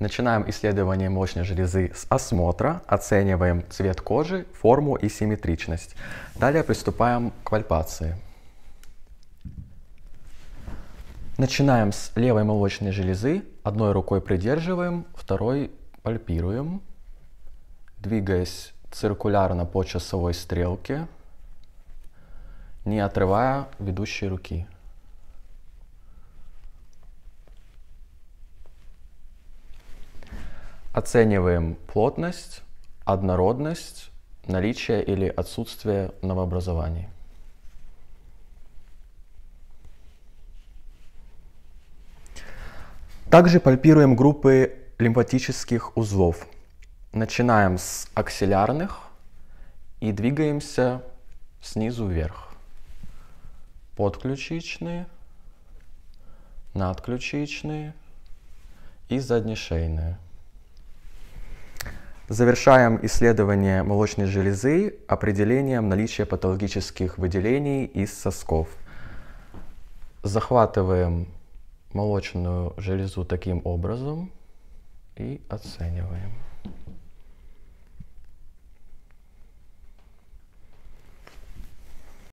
Начинаем исследование молочной железы с осмотра, оцениваем цвет кожи, форму и симметричность. Далее приступаем к пальпации. Начинаем с левой молочной железы, одной рукой придерживаем, второй пальпируем, двигаясь циркулярно по часовой стрелке, не отрывая ведущей руки. Оцениваем плотность, однородность, наличие или отсутствие новообразований. Также пальпируем группы лимфатических узлов. Начинаем с аксиллярных и двигаемся снизу вверх. Подключичные, надключичные и заднешейные. Завершаем исследование молочной железы определением наличия патологических выделений из сосков. Захватываем молочную железу таким образом и оцениваем.